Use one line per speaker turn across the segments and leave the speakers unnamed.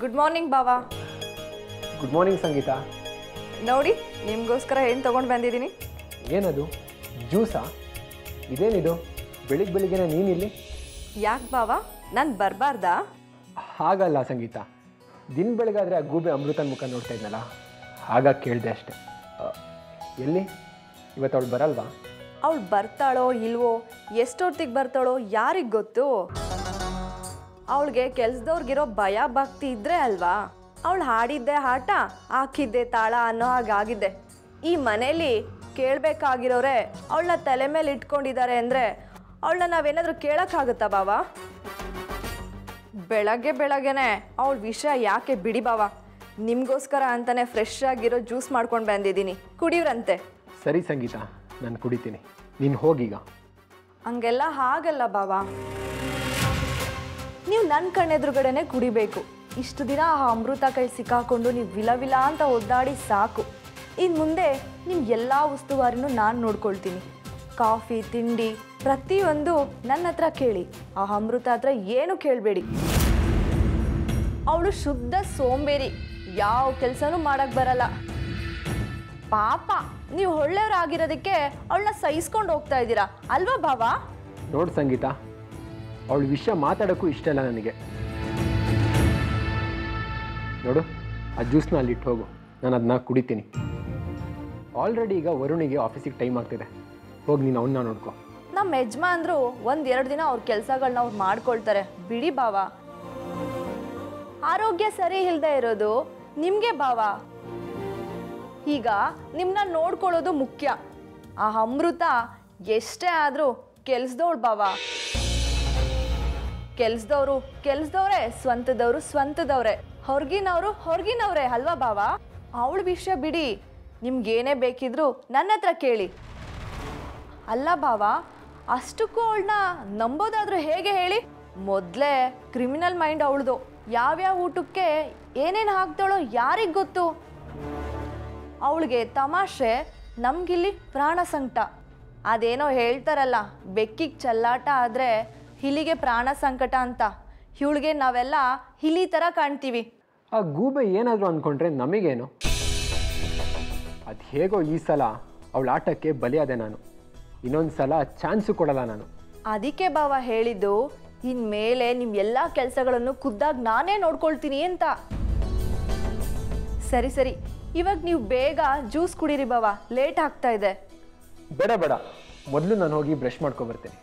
Good morning ಬಾವಾ
good morning Sangeetha
ನೋಡಿ ನಿಮಗೋಸ್ಕರ ಏನು ತೊಗೊಂಡು ಬಂದಿದ್ದೀನಿ
ಏನದು? ಜ್ಯೂಸಾ ಇದೇನಿದು? ಬೆಳಿಗ್ಗೆ ಬೆಳಿಗ್ಗೆನೆ ನೀನಿಲ್ಲಿ?
ಯಾಕೆ ಬಾವ? ನಾನು ಬರಬಾರ್ದಾ?
ಹಾಗಲ್ಲ ಸಂಗೀತ. ದಿನ ಬೆಳಗಾದ್ರೆ ಆ ಗೂಬೆ ಅಮೃತನ ಮುಖ ನೋಡ್ತಾ ಇದ್ನಲ್ಲ? ಹಾಗಾಗಿ ಕೇಳಿದೆ ಅಷ್ಟೆ. ಎಲ್ಲಿ? ಇವತ್ತು ಅವಳು ಬರಲ್ವಾ?
ಅವಳು ಬರ್ತಾಳೋ ಇಲ್ವೋ? ಎಷ್ಟೊತ್ತಿಗೆ ಬರ್ತಾಳೋ ಯಾರಿಗೆ ಗೊತ್ತು? ಅವಳಿಗೆ ಕೆಲ್ಸದವ್ರಿಗಿರೋ ಭಯ ಭಕ್ತಿ ಇದ್ರೆ ಅಲ್ವಾ? ಅವಳು ಹಾಡಿದ್ದೆ ಆಟ ಹಾಕಿದ್ದೆ ತಾಳ ಅನ್ನೋ ಹಾಗಾಗಿದ್ದೆ ಈ ಮನೇಲಿ ಕೇಳಬೇಕಾಗಿರೋರೆ ಅವಳನ್ನ ತಲೆ ಮೇಲೆ ಇಟ್ಕೊಂಡಿದ್ದಾರೆ ಅಂದರೆ ಅವಳನ್ನ ನಾವೇನಾದರೂ ಕೇಳೋಕ್ಕಾಗುತ್ತಾ ಬಾವಾ? ಬೆಳಗ್ಗೆ ಬೆಳಗ್ಗೆನೆ ಅವಳ ವಿಷಯ ಯಾಕೆ ಬಿಡಿ ಬಾವ? ನಿಮಗೋಸ್ಕರ ಅಂತಾನೆ ಫ್ರೆಶ್ ಆಗಿರೋ ಜ್ಯೂಸ್ ಮಾಡ್ಕೊಂಡು ಬಂದಿದ್ದೀನಿ. ಕುಡಿವ್ರಂತೆ.
ಸರಿ ಸಂಗೀತ ನಾನು ಕುಡಿತೀನಿ. ನೀನು ಹೋಗೀಗ.
ಹಂಗೆಲ್ಲ ಹಾಗಲ್ಲ ಬಾವ. ನೀವು ನನ್ನ ಕಣ್ಣೆದುರುಗಡೆನೆ ಕುಡಿಬೇಕು. ಇಷ್ಟು ದಿನ ಆ ಅಮೃತ ಕೈ ಸಿಕ್ಕಾಕೊಂಡು ನೀವು ವಿಲವಿಲ ವಿಲ ಅಂತ ಒದ್ದಾಡಿ ಸಾಕು. ಇನ್ನು ಮುಂದೆ ನಿಮ್ಮ ಎಲ್ಲ ಉಸ್ತುವಾರಿನೂ ನಾನು ನೋಡ್ಕೊಳ್ತೀನಿ. ಕಾಫಿ, ತಿಂಡಿ, ಪ್ರತಿಯೊಂದು ನನ್ನ ಹತ್ರ ಕೇಳಿ. ಆ ಅಮೃತ ಹತ್ರ ಏನು ಕೇಳಬೇಡಿ. ಅವಳು ಶುದ್ಧ ಸೋಂಬೇರಿ. ಯಾವ ಕೆಲಸನೂ ಮಾಡಕ್ಕೆ ಬರಲ್ಲ. ಪಾಪ, ನೀವು ಒಳ್ಳೆಯವರಾಗಿರೋದಕ್ಕೆ ಅವಳನ್ನ ಸಹಿಸ್ಕೊಂಡು ಹೋಗ್ತಾ ಇದ್ದೀರಾ. ಅಲ್ವಾ ಬಾವಾ
ನೋಡು ಸಂಗೀತ, ಅವಳ ವಿಷಯ ಮಾತಾಡೋಕ್ಕೂ ಇಷ್ಟ ಇಲ್ಲ ನನಗೆ. ನೋಡು, ಆ ಜ್ಯೂಸ್ನ ಅಲ್ಲಿಟ್ಟು ಹೋಗು. ನಾನು ಅದನ್ನ ಕುಡಿತೀನಿ. ಆಲ್ರೆಡಿ ಈಗ ವರುಣಿಗೆ ಆಫೀಸಿಗೆ ಟೈಮ್ ಆಗ್ತಿದೆ. ಹೋಗಿ ನೀನು ಅವನ್ನ ನೋಡ್ಕೊ.
ನಮ್ಮ ಯಜಮಾನ್ರು ಒಂದ್ ಎರಡು ದಿನ ಅವ್ರ ಕೆಲಸಗಳನ್ನ ಅವ್ರು ಮಾಡ್ಕೊಳ್ತಾರೆ. ಬಿಡಿ ಬಾವ ಆರೋಗ್ಯ ಸರಿ ಇಲ್ಲದೆ ಇರೋದು ನಿಮ್ಗೆ ಬಾವ ಈಗ ನಿಮ್ಮನ್ನ ನೋಡ್ಕೊಳ್ಳೋದು ಮುಖ್ಯ. ಆ ಅಮೃತ ಎಷ್ಟೇ ಆದರೂ ಕೆಲ್ಸದವಳು ಬಾವ ಕೆಲ್ಸದವ್ರು ಕೆಲ್ಸದವ್ರೆ, ಸ್ವಂತದವರು ಸ್ವಂತದವ್ರೆ. ಹೊರ್ಗಿನವರು ಹೊರಗಿನವ್ರೆ ಅಲ್ವಾ ಬಾವ ಅವಳ ವಿಷಯ ಬಿಡಿ. ನಿಮ್ಗೇನೇ ಬೇಕಿದ್ರು ನನ್ನ ಹತ್ರ ಕೇಳಿ. ಅಲ್ಲ ಬಾವ, ಅಷ್ಟಕ್ಕೂ ಅವಳನ್ನ ನಂಬೋದಾದ್ರೂ ಹೇಗೆ ಹೇಳಿ? ಮೊದಲೇ ಕ್ರಿಮಿನಲ್ ಮೈಂಡ್ ಅವಳದು. ಯಾವ್ಯಾವ ಊಟಕ್ಕೆ ಏನೇನು ಹಾಕ್ತಾಳೋ ಯಾರಿಗೆ ಗೊತ್ತು? ಅವಳಿಗೆ ತಮಾಷೆ, ನಮಗಿಲ್ಲಿ ಪ್ರಾಣ ಸಂಕಟ. ಅದೇನೋ ಹೇಳ್ತಾರಲ್ಲ, ಬೆಕ್ಕಿಗೆ ಚಲ್ಲಾಟ ಆದರೆ ಹಿಲಿಗೆ ಪ್ರಾಣ ಸಂಕಟ ಅಂತ. ಇವಳಿಗೆ ನಾವೆಲ್ಲ ಹಿಲಿ ಥರ ಕಾಣ್ತೀವಿ.
ಆ ಗೂಬೆ ಏನಾದರೂ ಅಂದ್ಕೊಂಡ್ರೆ ನಮಗೇನು? ಅದು ಹೇಗೋ ಈ ಸಲ ಅವಳ ಆಟಕ್ಕೆ ಬಲಿಯಾದೆ ನಾನು. ಇನ್ನೊಂದು ಸಲ ಚಾನ್ಸು ಕೊಡಲ್ಲ ನಾನು.
ಅದಕ್ಕೆ ಬಾವ ಹೇಳಿದ್ದು ಇನ್ಮೇಲೆ ನಿಮ್ಮ ಎಲ್ಲ ಕೆಲಸಗಳನ್ನು ಖುದ್ದಾಗಿ ನಾನೇ ನೋಡ್ಕೊಳ್ತೀನಿ ಅಂತ. ಸರಿ ಸರಿ. ಇವಾಗ ನೀವು ಬೇಗ ಜ್ಯೂಸ್ ಕುಡೀರಿ ಬಾವ. ಲೇಟ್ ಆಗ್ತಾ ಇದೆ.
ಬೇಡ ಬೇಡ. ಮೊದಲು ನಾನು ಹೋಗಿ ಬ್ರಷ್ ಮಾಡ್ಕೊಬರ್ತೀನಿ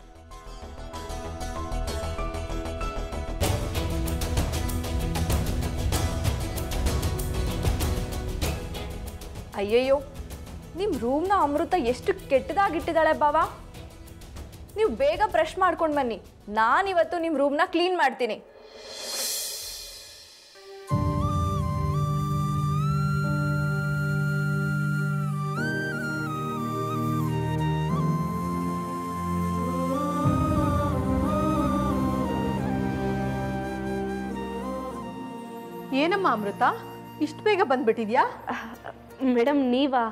ಅಯ್ಯಯ್ಯೋ ನಿಮ್ಮ ರೂಮ್ನ ಅಮೃತ ಎಷ್ಟು ಕೆಟ್ಟದಾಗಿಟ್ಟಿದ್ದಾಳೆ ಬಾವ? ನೀವು ಬೇಗ ಬ್ರಷ್ ಮಾಡ್ಕೊಂಡು ಬನ್ನಿ. ನಾನಿವತ್ತು ನಿಮ್ಮ ರೂಮ್ನ ಕ್ಲೀನ್ ಮಾಡ್ತೀನಿ.
ಏನಮ್ಮ ಅಮೃತ? ಇಷ್ಟು ಬೇಗ ಬಂದ್ಬಿಟ್ಟಿದ್ಯಾ?
ಮೇಡಮ್ ನೀವಾ?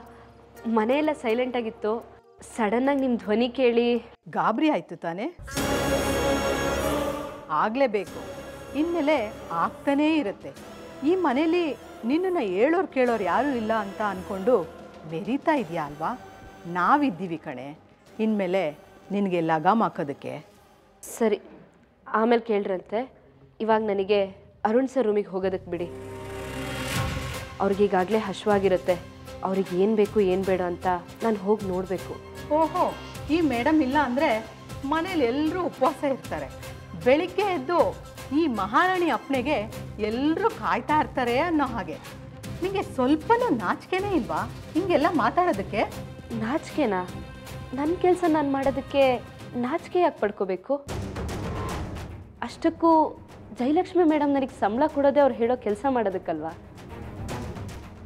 ಮನೆಯೆಲ್ಲ ಸೈಲೆಂಟ್ ಆಗಿತ್ತು. ಸಡನ್ನಾಗಿ ನಿಮ್ಮ ಧ್ವನಿ ಕೇಳಿ.
ಗಾಬರಿ ಆಯ್ತು ತಾನೇ? ಆಗಲೇಬೇಕು. ಇನ್ಮೇಲೆ ಆಗ್ತಾನೇ ಇರುತ್ತೆ. ಈ ಮನೇಲಿ ನಿನ್ನನ್ನು ಹೇಳೋರು ಕೇಳೋರು ಯಾರೂ ಇಲ್ಲ ಅಂತ ಅಂದ್ಕೊಂಡು ಮೆರೀತಾ ಇದೆಯಾ ಅಲ್ವಾ? ನಾವಿದ್ದೀವಿ ಕಣೆ. ಇನ್ಮೇಲೆ ನಿನಗೆ ಲಗಾಮ್ ಹಾಕೋದಕ್ಕೆ.
ಸರಿ. ಆಮೇಲೆ ಕೇಳ್ರಂತೆ. ಇವಾಗ ನನಗೆ ಅರುಣ್ ಸರ್ ರೂಮಿಗೆ ಹೋಗೋದಕ್ಕೆ ಬಿಡಿ. ಅವ್ರಿಗೀಗಾಗಲೇ ಹಶ್ವಾಗಿರುತ್ತೆ. ಅವ್ರಿಗೆ ಏನು ಬೇಕು ಏನು ಬೇಡ ಅಂತ ನಾನು ಹೋಗಿ ನೋಡಬೇಕು.
ಓಹೋ ಈ ಮೇಡಮ್ ಇಲ್ಲ ಅಂದರೆ ಮನೇಲಿ ಎಲ್ಲರೂ ಉಪವಾಸ ಇರ್ತಾರೆ. ಬೆಳಿಗ್ಗೆ ಎದ್ದು ಈ ಮಹಾರಾಣಿ ಅಪ್ಪಣೆಗೆ ಎಲ್ಲರೂ ಕಾಯ್ತಾ ಇರ್ತಾರೆ ಅನ್ನೋ ಹಾಗೆ. ನಿಮಗೆ ಸ್ವಲ್ಪನೂ ನಾಚಿಕೆನೇ ಇಲ್ವಾ? ಹಿಂಗೆಲ್ಲ ಮಾತಾಡೋದಕ್ಕೆ?
ನಾಚಿಕೆನಾ? ನನ್ನ ಕೆಲಸ ನಾನು ಮಾಡೋದಕ್ಕೆ ನಾಚಿಕೆ ಯಾಕೆ ಪಡ್ಕೋಬೇಕು? ಅಷ್ಟಕ್ಕೂ ಜಯಲಕ್ಷ್ಮಿ ಮೇಡಮ್ ನನಗೆ ಸಂಬಳ ಕೊಡೋದೇ ಅವ್ರು ಹೇಳೋ ಕೆಲಸ ಮಾಡೋದಕ್ಕಲ್ವಾ?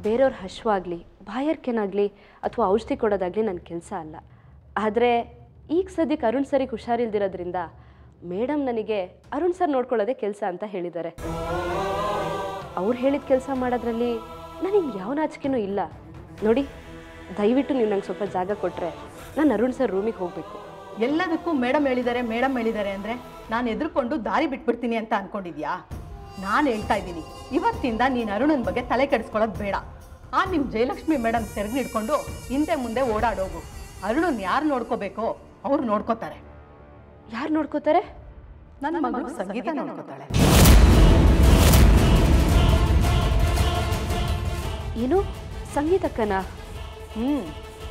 ಬೇರೆಯವ್ರ ಹಶ್ವಾಗಲಿ, ಬಾಯರ್ಕೆನಾಗಲಿ ಅಥವಾ ಔಷಧಿ ಕೊಡೋದಾಗಲಿ ನನ್ನ ಕೆಲಸ ಅಲ್ಲ. ಆದರೆ ಈಗ ಸದ್ಯಕ್ಕೆ ಅರುಣ್ ಸರಿಗೆ ಹುಷಾರಿಲ್ದಿರೋದ್ರಿಂದ ಮೇಡಮ್ ನನಗೆ ಅರುಣ್ ಸರ್ ನೋಡ್ಕೊಳ್ಳೋದೇ ಕೆಲಸ ಅಂತ ಹೇಳಿದ್ದಾರೆ. ಅವ್ರು ಹೇಳಿದ ಕೆಲಸ ಮಾಡೋದ್ರಲ್ಲಿ ನನಗೆ ಯಾವ ನಾಚಿಕೆನೂ ಇಲ್ಲ. ನೋಡಿ, ದಯವಿಟ್ಟು ನೀವು ನಂಗೆ ಸ್ವಲ್ಪ ಜಾಗ ಕೊಟ್ಟರೆ ನಾನು ಅರುಣ್ ಸರ್ ರೂಮಿಗೆ ಹೋಗಬೇಕು.
ಎಲ್ಲದಕ್ಕೂ ಮೇಡಮ್ ಹೇಳಿದ್ದಾರೆ ಮೇಡಮ್ ಹೇಳಿದ್ದಾರೆ ಅಂದರೆ ನಾನು ಎದುರುಕೊಂಡು ದಾರಿ ಬಿಟ್ಬಿಡ್ತೀನಿ ಅಂತ ಅನ್ಕೊಂಡಿದ್ಯಾ? ನಾನು ಹೇಳ್ತಾ ಇದ್ದೀನಿ. ಇವತ್ತಿಂದ ನೀನು ಅರುಣನ ಬಗ್ಗೆ ತಲೆ ಕೆಡಿಸ್ಕೊಳ್ಳೋದು ಬೇಡ. ಆ ನಿಮ್ಮ ಜಯಲಕ್ಷ್ಮಿ ಮೇಡಮ್ ಸೆರಗು ಹಿಡ್ಕೊಂಡು ಹಿಂದೆ ಮುಂದೆ ಓಡಾಡೋಗು. ಅರುಣನ್ ಯಾರು ನೋಡ್ಕೋಬೇಕೋ ಅವ್ರು ನೋಡ್ಕೋತಾರೆ.
ಯಾರು ನೋಡ್ಕೋತಾರೆ?
ನನ್ನ ಮಗಳು ಸಂಗೀತ ನೋಡ್ಕೋತಾಳೆ.
ಏನು? ಸಂಗೀತಕ್ಕನ?
ಹ್ಞೂ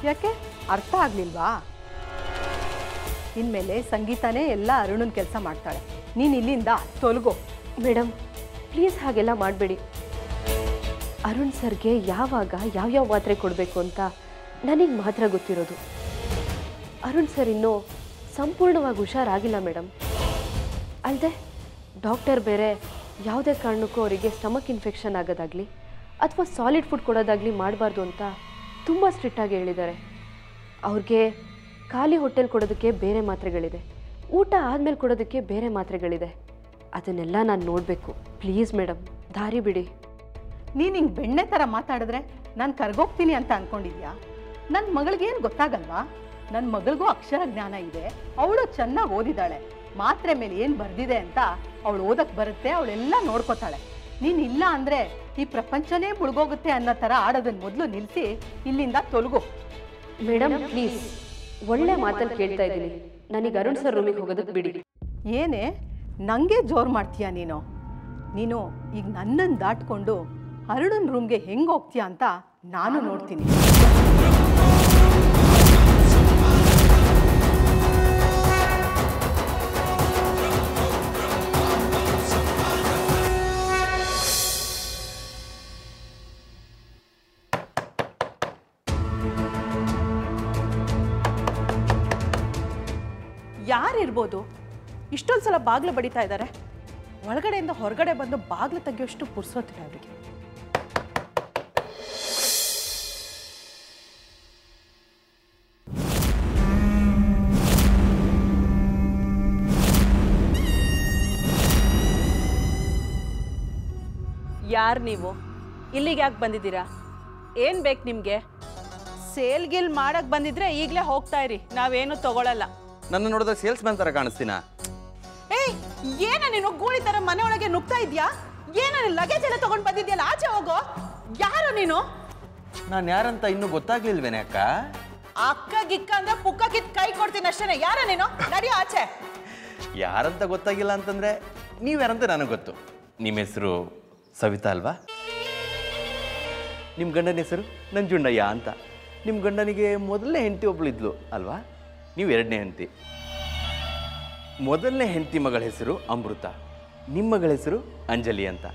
ಯಾಕೆ? ಅರ್ಥ ಆಗಲಿಲ್ವಾ? ಇನ್ಮೇಲೆ ಸಂಗೀತನೇ ಎಲ್ಲ ಅರುಣನ ಕೆಲಸ ಮಾಡ್ತಾಳೆ. ನೀನು ಇಲ್ಲಿಂದ ತೊಲಗೋ.
ಮೇಡಮ್ ಪ್ಲೀಸ್ ಹಾಗೆಲ್ಲ ಮಾಡಬೇಡಿ. ಅರುಣ್ ಸರ್ಗೆ ಯಾವಾಗ ಯಾವ್ಯಾವ ಮಾತ್ರೆ ಕೊಡಬೇಕು ಅಂತ ನನಗೆ ಮಾತ್ರ ಗೊತ್ತಿರೋದು. ಅರುಣ್ ಸರ್ ಇನ್ನೂ ಸಂಪೂರ್ಣವಾಗಿ ಹುಷಾರಾಗಿಲ್ಲ ಮೇಡಮ್ ಅಲ್ಲದೆ ಡಾಕ್ಟರ್ ಬೇರೆ ಯಾವುದೇ ಕಾರಣಕ್ಕೂ ಅವರಿಗೆ ಸ್ಟಮಕ್ ಇನ್ಫೆಕ್ಷನ್ ಆಗೋದಾಗಲಿ ಅಥವಾ ಸಾಲಿಡ್ ಫುಡ್ ಕೊಡೋದಾಗಲಿ ಮಾಡಬಾರ್ದು ಅಂತ ತುಂಬ ಸ್ಟ್ರಿಕ್ಟಾಗಿ ಹೇಳಿದ್ದಾರೆ. ಅವ್ರಿಗೆ ಖಾಲಿ ಹೊಟ್ಟೆಲಿ ಕೊಡೋದಕ್ಕೆ ಬೇರೆ ಮಾತ್ರೆಗಳಿದೆ. ಊಟ ಆದಮೇಲೆ ಕೊಡೋದಕ್ಕೆ ಬೇರೆ ಮಾತ್ರೆಗಳಿದೆ. ಅದನ್ನೆಲ್ಲ ನಾನು ನೋಡಬೇಕು. ಪ್ಲೀಸ್ ಮೇಡಮ್ ದಾರಿ ಬಿಡಿ.
ನೀನು ಹಿಂಗೆ ಬೆಣ್ಣೆ ಥರ ಮಾತಾಡಿದ್ರೆ ನಾನು ಕರ್ಗೋಗ್ತೀನಿ ಅಂತ ಅಂದ್ಕೊಂಡಿದ್ಯಾ ನನ್ನ ಮಗಳಿಗೇನು ಗೊತ್ತಾಗಲ್ವಾ? ನನ್ನ ಮಗಳಿಗೂ ಅಕ್ಷರ ಜ್ಞಾನ ಇದೆ ಅವಳು ಚೆನ್ನಾಗಿ ಓದಿದ್ದಾಳೆ ಮಾತ್ರೆ ಮೇಲೆ ಏನು ಬರೆದಿದೆ ಅಂತ ಅವಳು ಓದಕ್ಕೆ ಬರುತ್ತೆ ಅವಳೆಲ್ಲ ನೋಡ್ಕೋತಾಳೆ. ನೀನು ಇಲ್ಲ ಅಂದರೆ ಈ ಪ್ರಪಂಚನೇ ಮುಳುಗೋಗುತ್ತೆ ಅನ್ನೋ ಥರ ಆಡೋದನ್ನ ಮೊದಲು ನಿಲ್ಲಿಸಿ ಇಲ್ಲಿಂದ ತೊಲಗು.
Madam please. ಒಳ್ಳೆ ಮಾತಲ್ಲಿ ಕೇಳ್ತಾ ಇದ್ದೀನಿ. ನನಗೆ ಅರುಣ್ ಸರ್ ರೂಮಿಗೆ ಹೋಗೋದಕ್ಕೆ ಬಿಡಿ.
ಏನೇ? ನನಗೆ ಜೋರು ಮಾಡ್ತೀಯ ನೀನು? ನೀನು ಈಗ ನನ್ನನ್ನು ದಾಟ್ಕೊಂಡು ಅರುಣನ್ ರೂಮ್ಗೆ ಹೆಂಗೆ ಹೋಗ್ತೀಯ ಅಂತ ನಾನು ನೋಡ್ತೀನಿ.
ಯಾರಿರ್ಬೋದು? ಇಷ್ಟೊಂದು ಸಲ ಬಾಗಿಲು ಬಡಿತಾ ಇದ್ದಾರೆ. ಒಳಗಡೆಯಿಂದ ಹೊರಗಡೆ ಬಂದು ಬಾಗಿಲು ತೆಗೆಯೋಷ್ಟು ಪುರ್ಸೋತಿಲ್ಲ ಅವರಿಗೆ. ಯಾರು ನೀವು? ಇಲ್ಲಿಗೆ ಯಾಕೆ ಬಂದಿದ್ದೀರಾ? ಏನು ಬೇಕು ನಿಮಗೆ? ಸೇಲ್ ಗಿಲ್ ಮಾಡಕ್ಕೆ ಬಂದಿದ್ರೆ ಈಗಲೇ ಹೋಗ್ತಾ ಇರಿ. ನಾವೇನು ತಗೊಳ್ಳಲ್ಲ
ನನ್ನ ನೋಡಿದ್ರೆ ಸೇಲ್ಸ್ ಮ್ಯಾನ್ ಥರ ಕಾಣಿಸ್ತೀನ?
ಏನ ನೀನು ಗೂಳಿ ತರ ಮನೆ ಒಳಗೆ ನುಗ್ತಾ ಇದ್ಯಾ? ಏನ ಲಗೇಜ್ ಎಲ್ಲ ತಗೊಂಡ್ ಬಂದಿದ್ಯಲ್ಲ ಆಚೆ ಹೋಗೋ? ಯಾರು ನೀನು?
ನಾನು ಯಾರಂತ ಇನ್ನೂ ಗೊತ್ತಾಗ್ಲಿಲ್ವೇನೆ ಅಕ್ಕ?
ಅಕ್ಕ ಗಿಕ್ಕ ಅಂದ್ರೆ ಪುಕ್ಕ ಕಿತ್ ಕೈ ಕೊಡ್ತೀನಿ ಅಷ್ಟೇನೆ. ಯಾರ ನೀನು? ನಡಿ ಆಚೆ.
ಯಾರಂತ ಗೊತ್ತಾಗಿಲ್ಲ ಅಂತಂದ್ರೆ ನೀವು ಯಾರಂತ ನನಗೆ ಗೊತ್ತು. ನಿಮ್ಮ ಹೆಸರು ಸವಿತಾ ಅಲ್ವಾ? ನಿಮ್ಮ ಗಂಡನ ಹೆಸರು ನಂಜುಂಡಯ್ಯ ಅಂತ. ನಿಮ್ಮ ಗಂಡನಿಗೆ ಮೊದಲನೇ ಹೆಂಡತಿ ಒಬ್ಳಿದ್ಲು ಅಲ್ವಾ? ನೀವು ಎರಡನೇ ಹೆಂಡತಿ. ಮೊದಲನೇ ಹೆಂಡತಿ ಮಗಳ ಹೆಸರು ಅಮೃತ. ನಿಮ್ಮ ಮಗಳ ಹೆಸರು ಅಂಜಲಿ ಅಂತ.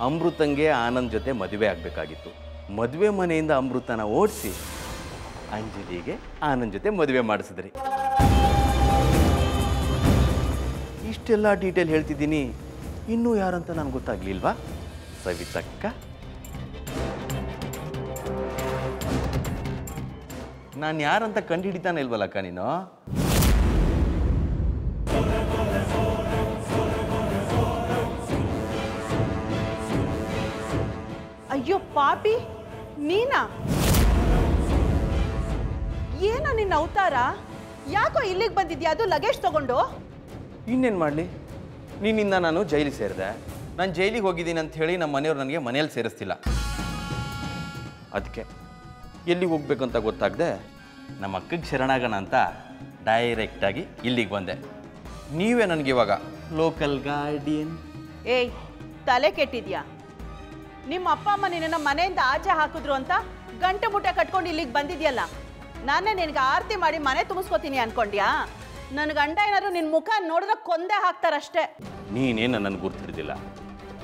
ಅಮೃತಂಗೆ ಆನಂದ್ ಜೊತೆ ಮದುವೆ ಆಗಬೇಕಾಗಿತ್ತು. ಮದುವೆ ಮನೆಯಿಂದ ಅಮೃತನ ಓಡಿಸಿ ಅಂಜಲಿಗೆ ಆನಂದ್ ಜೊತೆ ಮದುವೆ ಮಾಡಿಸಿದ್ರಿ. ಇಷ್ಟೆಲ್ಲ ಡೀಟೇಲ್ ಹೇಳ್ತಿದ್ದೀನಿ. ಇನ್ನೂ ಯಾರಂತ ನನಗೆ ಗೊತ್ತಾಗ್ಲಿಲ್ವಾ? ಸವಿತಕ್ಕ. ನಾನು ಯಾರಂತ ಕಂಡುಹಿಡಿತಾನೆ ಇಲ್ವಲ್ಲಕ್ಕ ನೀನು?
ಪಾಪಿ? ನೀನಾ? ಏನ ನಿನ್ನ ಅವತಾರ? ಯಾಕೋ ಇಲ್ಲಿಗೆ ಬಂದಿದ್ಯಾ? ಅದು ಲಗೇಜ್ ತಗೊಂಡು?
ಇನ್ನೇನು ಮಾಡಲಿ? ನಿನ್ನಿಂದ ನಾನು ಜೈಲಿಗೆ ಸೇರಿದೆ. ನಾನು ಜೈಲಿಗೆ ಹೋಗಿದ್ದೀನಿ ಅಂತ ಹೇಳಿ ನಮ್ಮ ಮನೆಯವ್ರು ನನಗೆ ಮನೆಯಲ್ಲಿ ಸೇರಿಸ್ತಿಲ್ಲ. ಅದಕ್ಕೆ ಎಲ್ಲಿಗೆ ಹೋಗ್ಬೇಕಂತ ಅಂತ ಗೊತ್ತಾಗದೆ ನಮ್ಮ ಅಕ್ಕಗೆ ಶರಣಾಗೋಣ ಅಂತ ಡೈರೆಕ್ಟಾಗಿ ಇಲ್ಲಿಗೆ ಬಂದೆ. ನೀವೇ ನನಗೆ ಇವಾಗ ಲೋಕಲ್ ಗಾರ್ಡಿಯನ್
ಏಯ್ ತಲೆ ಕೆಟ್ಟಿದ್ಯಾ? ನಿಮ್ಮ ಅಪ್ಪ ಅಮ್ಮ ನಿನ್ನ ಮನೆಯಿಂದ ಆಚೆ ಹಾಕಿದ್ರು ಅಂತ ಗಂಟೆ ಮುಟ್ಟೆ ಕಟ್ಕೊಂಡು ಇಲ್ಲಿಗೆ ಬಂದಿದ್ಯಲ್ಲ? ನಾನೇ ನಿನಗೆ ಆರತಿ ಮಾಡಿ ಮನೆ ತುಂಬಿಸ್ಕೋತೀನಿ ಅನ್ಕೊಂಡ್ಯಾ? ನನ್ನ ಗಂಡ ಏನಾದ್ರು ನಿನ್ನ ಮುಖ ನೋಡಿದ್ರೆ ಕೊಂದೆ ಹಾಕ್ತಾರಷ್ಟೇ.
ನೀನೇ ನನ್ನನ್ನು ಗುರ್ತಿಡಿದಿಲ್ಲ?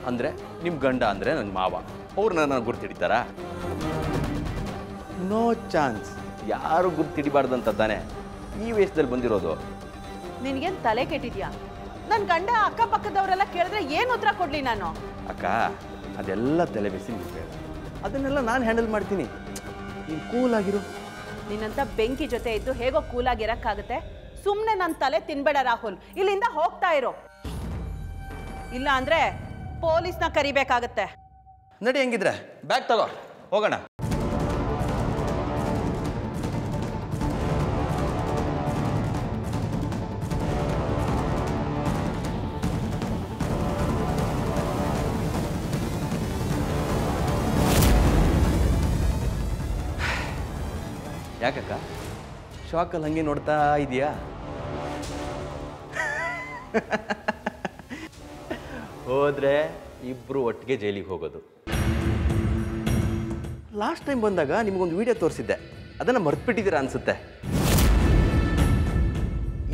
ಅಂದರೆ ನಿಮ್ಮ ಗಂಡ ಅಂದರೆ ನನ್ನ ಮಾವ. ಅವ್ರು ನನ್ನನ್ನು ಗುರ್ತಿಡಿತಾರಾ? No chance. ಯಾರು ಗುರ್ತಿಡಿಬಾರ್ದಂತ ತಾನೆ ಈ ವೇಷದಲ್ಲಿ ಬಂದಿರೋದು.
ನಿನಗೇನು ತಲೆ ಕೆಟ್ಟಿದ್ಯಾ? ನನ್ನ ಗಂಡ ಅಕ್ಕಪಕ್ಕದವರೆಲ್ಲ ಕೇಳಿದ್ರೆ ಏನು ಉತ್ತರ ಕೊಡ್ಲಿ ನಾನು?
ಅಕ್ಕ ಅದೆಲ್ಲ ತಲೆ ಬಿಸಿ ನೀವು ಬೇಡ. ಅದನ್ನೆಲ್ಲ ನಾನು ಹ್ಯಾಂಡಲ್ ಮಾಡ್ತೀನಿ. ನೀನು ಕೂಲ್ ಆಗಿರು.
ನಿನ್ನಂತ ಬೆಂಕಿ ಜೊತೆ ಇದ್ದು ಹೇಗೋ ಕೂಲಾಗಿರಕ್ಕಾಗತ್ತೆ ಸುಮ್ಮನೆ ನನ್ನ ತಲೆ ತಿನ್ಬೇಡ ರಾಹುಲ್. ಇಲ್ಲಿಂದ ಹೋಗ್ತಾ ಇರೋ. ಇಲ್ಲ ಅಂದ್ರೆ ಪೊಲೀಸ್ನ ಕರಿಬೇಕಾಗತ್ತೆ.
ನಡಿ ಹೆಂಗಿದ್ರೆ. ಬ್ಯಾಗ್ ತಗೋ. ಹೋಗೋಣ. ಶಾಕಲ್ಲಿ ಹಂಗೆ ನೋಡ್ತಾ ಇದೆಯಾ? ಹೋದ್ರೆ ಇಬ್ರು ಒಟ್ಟಿಗೆ ಜೈಲಿಗೆ ಹೋಗೋದು. ಲಾಸ್ಟ್ ಟೈಮ್ ಬಂದಾಗ ನಿಮಗೊಂದು ವಿಡಿಯೋ ತೋರಿಸಿದ್ದೆ. ಅದನ್ನು ಮರ್ತ್ಬಿಟ್ಟಿದ್ದೀರಾ ಅನ್ಸುತ್ತೆ.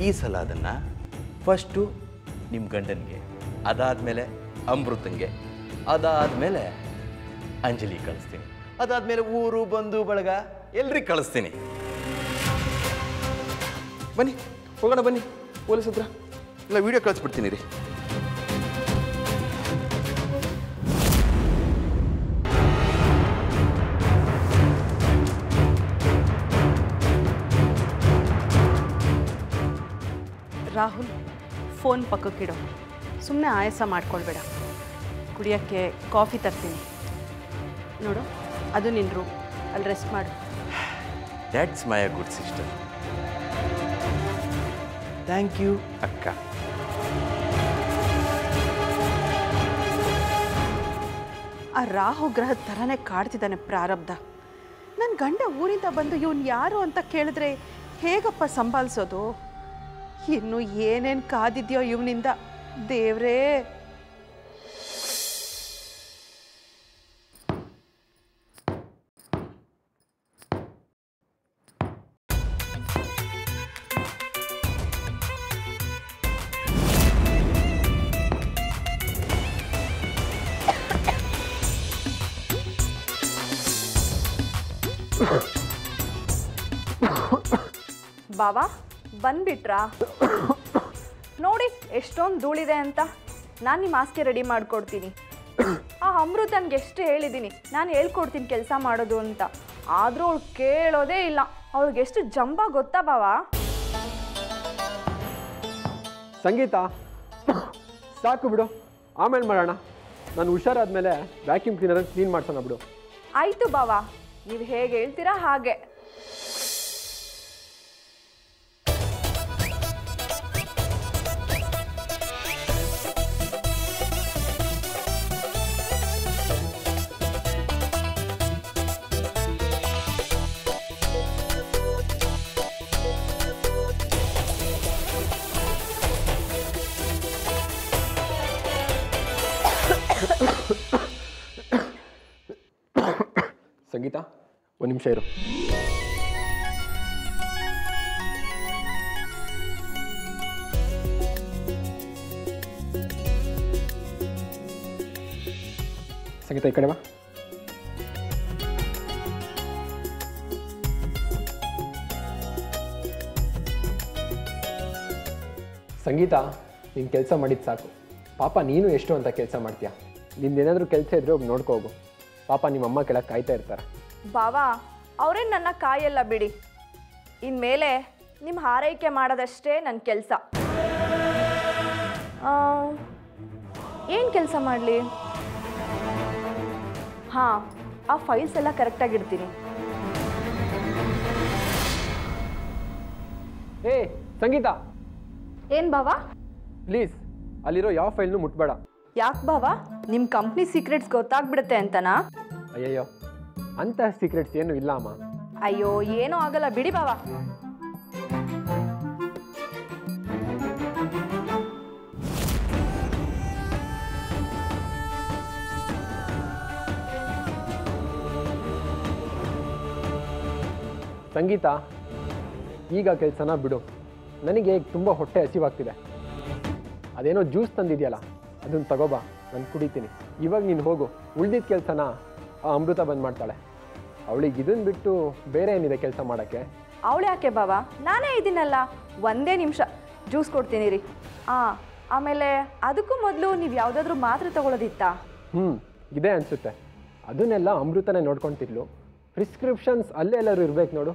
ಈ ಸಲ ಅದನ್ನು ಫಸ್ಟು ನಿಮ್ಮ ಗಂಡನಿಗೆ, ಅದಾದಮೇಲೆ ಅಮೃತಂಗೆ, ಅದಾದಮೇಲೆ ಅಂಜಲಿ ಕಳಿಸ್ತೀನಿ. ಅದಾದಮೇಲೆ ಊರು, ಬಂಧು, ಬಳಗ ಎಲ್ರಿಗೆ ಕಳಿಸ್ತೀನಿ. ಬನ್ನಿ ಹೋಗೋಣ ಬನ್ನಿ ಪೊಲೀಸ್ ಹತ್ರ. ಇಲ್ಲ ವಿಡಿಯೋ ಕಳಿಸ್ಬಿಡ್ತೀನಿ ರೀ
ರಾಹುಲ್ ಫೋನ್ ಪಕ್ಕಕ್ಕಿಡು ಸುಮ್ಮನೆ ಆಯಾಸ ಮಾಡ್ಕೊಳ್ಬೇಡ. ಕುಡಿಯೋಕ್ಕೆ ಕಾಫಿ ತರ್ತೀನಿ. ನೋಡು ಅದು ನಿನ್ನ ರೂಮ್ ಅಲ್ಲಿ ರೆಸ್ಟ್ ಮಾಡು.
That's my uh good sister thank you ಅಕ್ಕ
ಆ ರಾಹು ಗ್ರಹದ ಥರನೇ ಕಾಡ್ತಿದ್ದಾನೆ ಪ್ರಾರಬ್ಧ. ನನ್ನ ಗಂಡ ಊರಿಂದ ಬಂದು ಇವನು ಯಾರು ಅಂತ ಕೇಳಿದ್ರೆ ಹೇಗಪ್ಪ ಸಂಭಾಲಿಸೋದು? ಇನ್ನು ಏನೇನು ಕಾದಿದ್ಯೋ ಇವನಿಂದ? ದೇವ್ರೇ!
ಬಾವಾ ಬಂದ್ಬಿಟ್ರಾ? ನೋಡಿ ಎಷ್ಟೊಂದು ಧೂಳಿದೆ ಅಂತ. ನಾನು ನಿಮ್ಮ ಆಸ್ತಿ ರೆಡಿ ಮಾಡ್ಕೊಡ್ತೀನಿ. ಆ ಅಮೃತನ್ಗೆ ಎಷ್ಟು ಹೇಳಿದ್ದೀನಿ ನಾನು ಹೇಳ್ಕೊಡ್ತೀನಿ ಕೆಲಸ ಮಾಡೋದು ಅಂತ. ಆದರೂ ಅವಳು ಕೇಳೋದೇ ಇಲ್ಲ. ಅವಳಿಗೆ ಎಷ್ಟು ಜಂಬ ಗೊತ್ತಾ ಬಾವಾ
ಸಂಗೀತ ಸಾಕು ಬಿಡು. ಆಮೇಲೆ ಮಾಡೋಣ. ನಾನು ಹುಷಾರಾದ್ಮೇಲೆ ವ್ಯಾಕ್ಯೂಮ್ ಕ್ಲೀನರ್ ಕ್ಲೀನ್ ಮಾಡ್ಸೋಣ ಬಿಡು.
ಆಯಿತು ಬಾವಾ ನೀವು ಹೇಗೆ ಹೇಳ್ತೀರಾ ಹಾಗೆ.
ಒಂದು ನಿಮಿಷ ಇರು. ಸಂಗೀತ ಈ ಕಡೆ ಬಾ. ಸಂಗೀತ ನೀನು ಕೆಲಸ ಮಾಡಿದ್ದು ಸಾಕು. ಪಾಪ ನೀನು ಎಷ್ಟು ಅಂತ ಕೆಲಸ ಮಾಡ್ತೀಯ? ನಿಂದೇನಾದರೂ ಕೆಲಸ ಇದ್ರೆ ಒಬ್ಬ ನೋಡ್ಕೋಗು ಪಾಪ ನಿಮ್ಮಮ್ಮ ಕೆಳಗೆ ಕಾಯ್ತಾ ಇರ್ತಾರೆ.
ಬಾವಾ ಅವರೇನು ನನ್ನ ಕಾಯಲ್ಲ ಬಿಡಿ. ಇನ್ಮೇಲೆ ನಿಮ್ಮ ಹಾರೈಕೆ ಮಾಡೋದಷ್ಟೇ ನನ್ನ ಕೆಲಸ. ಏನು ಕೆಲಸ ಮಾಡಲಿ? ಹಾಂ ಆ ಫೈಲ್ಸ್ ಎಲ್ಲ ಕರೆಕ್ಟಾಗಿ ಇಡ್ತೀನಿ.
ಏ ಸಂಗೀತ.
ಏನು ಬಾವಾ?
ಪ್ಲೀಸ್ ಅಲ್ಲಿರೋ ಯಾವ ಫೈಲ್ನು ಮುಟ್ಬೇಡ.
ಯಾಕೆ ಬಾವಾ? ನಿಮ್ಮ ಕಂಪ್ನಿ ಸೀಕ್ರೆಟ್ಸ್ ಗೊತ್ತಾಗ್ಬಿಡುತ್ತೆ ಅಂತನಾ?
ಅಯ್ಯಯ್ಯೋ. ಅಂತಹ ಸೀಕ್ರೆಟ್ಸ್ ಏನು ಇಲ್ಲ ಅಮ್ಮ.
ಅಯ್ಯೋ ಏನೂ ಆಗಲ್ಲ. ಬಿಡಿ ಬಾವಾ.
ಸಂಗೀತ ಈಗ ಕೆಲಸನ ಬಿಡು. ನನಗೆ ತುಂಬ ಹೊಟ್ಟೆ ಹಸಿವಾಗ್ತಿದೆ. ಅದೇನೋ ಜ್ಯೂಸ್ ತಂದಿದೆಯಲ್ಲ ಅದನ್ನು ತಗೋಬಾ ನಾನು ಕುಡಿತೀನಿ. ಇವಾಗ ನೀನು ಹೋಗು. ಉಳ್ದಿದ್ದ ಕೆಲಸನ ಅಮೃತ ಬಂದ್ ಮಾಡ್ತಾಳೆ. ಅವಳಿಗೆ ಇದನ್ ಬಿಟ್ಟು ಬೇರೆ ಏನಿದೆ ಕೆಲಸ ಮಾಡೋಕ್ಕೆ?
ಅವಳು ಯಾಕೆ ಬಾಬಾ ನಾನೇ ಇದ್ದೀನಲ್ಲ ಒಂದೇ ನಿಮಿಷ. ಜ್ಯೂಸ್ ಕೊಡ್ತೀನಿ ರೀ. ಹಾಂ ಆಮೇಲೆ ಅದಕ್ಕೂ ಮೊದಲು ನೀವು ಯಾವುದಾದ್ರೂ ಮಾತ್ರೆ ತಗೊಳ್ಳೋದಿತ್ತಾ
ಹ್ಞೂ ಇದೆ ಅನಿಸುತ್ತೆ. ಅದನ್ನೆಲ್ಲ ಅಮೃತನೇ ನೋಡ್ಕೊತಿದ್ಲು. ಪ್ರಿಸ್ಕ್ರಿಪ್ಷನ್ಸ್ ಅಲ್ಲೇ ಎಲ್ಲರೂ ಇರ್ಬೇಕು ನೋಡು.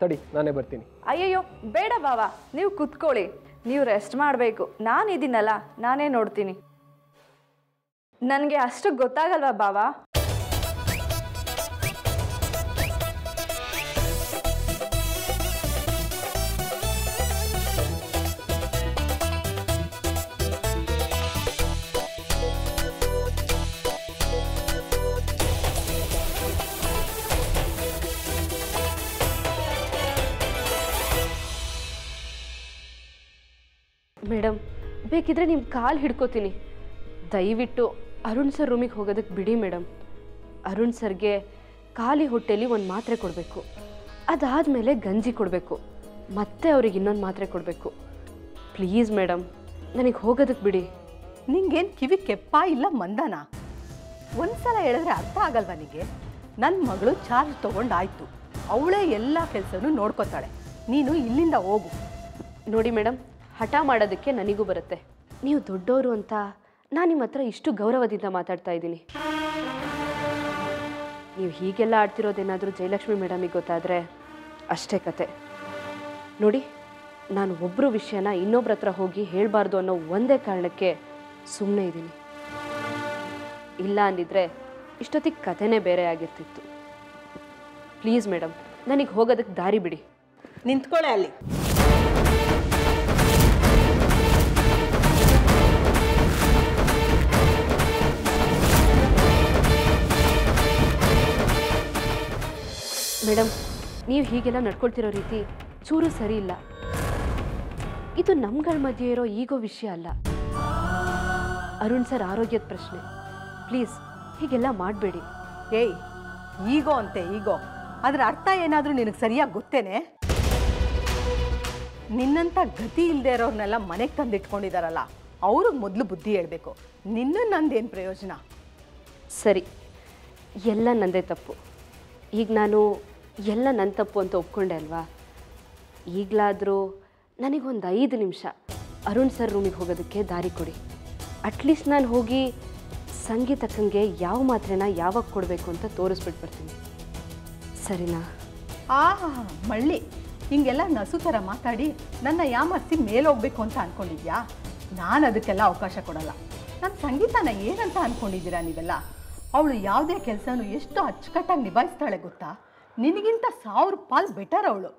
ತಡಿ ನಾನೇ ಬರ್ತೀನಿ.
ಅಯ್ಯಯ್ಯೋ ಬೇಡ ಬಾವ. ನೀವು ಕುತ್ಕೊಳ್ಳಿ. ನೀವು ರೆಸ್ಟ್ ಮಾಡಬೇಕು. ನಾನು ಇದ್ದೀನಲ್ಲ ನಾನೇ ನೋಡ್ತೀನಿ. ನನಗೆ ಅಷ್ಟು ಗೊತ್ತಾಗಲ್ವಾ ಬಾವ?
ಬೇಕಿದ್ರೆ ನಿಮ್ಮ ಕಾಲು ಹಿಡ್ಕೋತೀನಿ. ದಯವಿಟ್ಟು ಅರುಣ್ ಸರ್ ರೂಮಿಗೆ ಹೋಗೋದಕ್ಕೆ ಬಿಡಿ ಮೇಡಮ್ ಅರುಣ್ ಸರ್ಗೆ ಖಾಲಿ ಹೊಟ್ಟೆಲಿ ಒಂದು ಮಾತ್ರೆ ಕೊಡಬೇಕು. ಅದಾದಮೇಲೆ ಗಂಜಿ ಕೊಡಬೇಕು. ಮತ್ತೆ ಅವ್ರಿಗೆ ಇನ್ನೊಂದು ಮಾತ್ರೆ ಕೊಡಬೇಕು. ಪ್ಲೀಸ್ ಮೇಡಮ್ ನನಗೆ ಹೋಗೋದಕ್ಕೆ ಬಿಡಿ.
ನಿಂಗೇನು ಕಿವಿ ಕೆಪ್ಪ ಇಲ್ಲ ಮಂದನ? ಒಂದ್ಸಲ ಹೇಳಿದ್ರೆ ಅರ್ಥ ಆಗಲ್ವಾ ನಿಮಗೆ ನನ್ನ ಮಗಳು ಚಾರ್ಜ್ ತೊಗೊಂಡಾಯ್ತು. ಅವಳೇ ಎಲ್ಲ ಕೆಲಸನೂ ನೋಡ್ಕೋತಾಳೆ. ನೀನು ಇಲ್ಲಿಂದ ಹೋಗು.
ನೋಡಿ ಮೇಡಮ್ ಹಠ ಮಾಡೋದಕ್ಕೆ ನನಗೂ ಬರುತ್ತೆ. ನೀವು ದೊಡ್ಡವರು ಅಂತ ನಾನು ನಿಮ್ಮ ಹತ್ರ ಇಷ್ಟು ಗೌರವದಿಂದ ಮಾತಾಡ್ತಾ ಇದ್ದೀನಿ. ನೀವು ಹೀಗೆಲ್ಲ ಆಡ್ತಿರೋದೇನಾದರೂ ಜಯಲಕ್ಷ್ಮಿ ಮೇಡಮಿಗೆ ಗೊತ್ತಾದರೆ ಅಷ್ಟೇ ಕತೆ. ನೋಡಿ, ನಾನು ಒಬ್ಬರು ವಿಷಯನ ಇನ್ನೊಬ್ರ ಹತ್ರ ಹೋಗಿ ಹೇಳಬಾರ್ದು ಅನ್ನೋ ಒಂದೇ ಕಾರಣಕ್ಕೆ ಸುಮ್ಮನೆ ಇದ್ದೀನಿ. ಇಲ್ಲ ಅಂದಿದ್ರೆ ಇಷ್ಟೊತ್ತಿಗೆ ಕಥೆನೇ ಬೇರೆ ಆಗಿರ್ತಿತ್ತು. ಪ್ಲೀಸ್ ಮೇಡಮ್ ನನಗೆ ಹೋಗೋದಕ್ಕೆ ದಾರಿ ಬಿಡಿ.
ನಿಂತ್ಕೊಳ್ಳೆ ಅಲ್ಲಿ.
ಮೇಡಮ್ ನೀವು ಹೀಗೆಲ್ಲ ನಡ್ಕೊಳ್ತಿರೋ ರೀತಿ ಚೂರು ಸರಿ ಇಲ್ಲ. ಇದು ನಮ್ಗಳ ಮಧ್ಯೆ ಇರೋ ಈಗೋ ವಿಷಯ ಅಲ್ಲ. ಅರುಣ್ ಸರ್ ಆರೋಗ್ಯದ ಪ್ರಶ್ನೆ. ಪ್ಲೀಸ್ ಹೀಗೆಲ್ಲ ಮಾಡಬೇಡಿ.
ಏಯ್ ಈಗೋ ಅಂತೆ ಈಗೋ. ಅದರ ಅರ್ಥ ಏನಾದರೂ ನಿನಗೆ ಸರಿಯಾಗಿ ಗೊತ್ತೇನೆ? ನಿನ್ನಂಥ ಗತಿ ಇಲ್ಲದೆ ಇರೋರ್ನೆಲ್ಲ ಮನೆಗೆ ತಂದಿಟ್ಕೊಂಡಿದ್ದಾರಲ್ಲ ಅವ್ರಿಗೆ ಮೊದಲು ಬುದ್ಧಿ ಹೇಳಬೇಕು. ನಿನ್ನ ನಂದೇನು ಪ್ರಯೋಜನ?
ಸರಿ ಎಲ್ಲ ನಂದೇ ತಪ್ಪು. ಈಗ ನಾನು ಎಲ್ಲ ನನ್ನ ತಪ್ಪು ಅಂತ ಒಪ್ಕೊಂಡೆ ಅಲ್ವಾ? ಈಗಲಾದರೂ ನನಗೊಂದು ಐದು ನಿಮಿಷ ಅರುಣ್ ಸರ್ ರೂಮಿಗೆ ಹೋಗೋದಕ್ಕೆ ದಾರಿ ಕೊಡಿ. ಅಟ್ಲೀಸ್ಟ್ ನಾನು ಹೋಗಿ ಸಂಗೀತಕ್ಕಂಗೆ ಯಾವ ಮಾತ್ರೆನ ಯಾವಾಗ ಕೊಡಬೇಕು ಅಂತ ತೋರಿಸ್ಬಿಟ್ಟು ಬರ್ತೀನಿ. ಸರಿನಾ?
ಆ, ಮಳ್ಳಿ, ಹಿಂಗೆಲ್ಲ ನಸು ಥರ ಮಾತಾಡಿ ನನ್ನ ಯಾಮರ್ಸಿ ಮೇಲೋಗ್ಬೇಕು ಅಂತ ಅಂದ್ಕೊಂಡಿದ್ಯಾ ನಾನು ಅದಕ್ಕೆಲ್ಲ ಅವಕಾಶ ಕೊಡಲ್ಲ. ನನ್ನ ಸಂಗೀತನ ಏನಂತ ಅನ್ಕೊಂಡಿದ್ದೀರಾ ನೀವೆಲ್ಲ? ಅವಳು ಯಾವುದೇ ಕೆಲಸನೂ ಎಷ್ಟು ಅಚ್ಚುಕಟ್ಟಾಗಿ ನಿಭಾಯಿಸ್ತಾಳೆ ಗೊತ್ತಾ? ನಿನಗಿಂತ ಸಾವಿರ ಪಾಲ್ ಬೆಟರ್ ಅವಳು.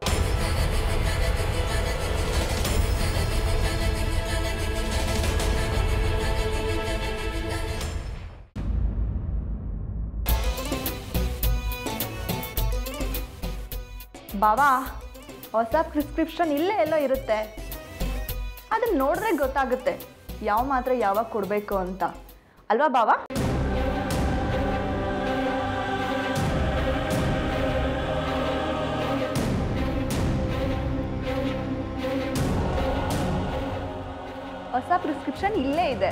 ಬಾವಾ ಹೊಸ ಪ್ರಿಸ್ಕ್ರಿಪ್ಷನ್ ಇಲ್ಲೇ ಎಲ್ಲೋ ಇರುತ್ತೆ. ಅದನ್ನ ನೋಡಿದ್ರೆ ಗೊತ್ತಾಗುತ್ತೆ. ಯಾವ ಮಾತ್ರ ಯಾವಾಗ ಕೊಡಬೇಕು ಅಂತ. ಅಲ್ವಾ ಬಾವಾ ಹೊಸ ಪ್ರಿಸ್ಕ್ರಿಪ್ಷನ್ ಇಲ್ಲೇ ಇದೆ.